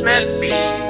Christmas be?